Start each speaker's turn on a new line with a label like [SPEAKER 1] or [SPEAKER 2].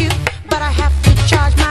[SPEAKER 1] you, but I have to charge my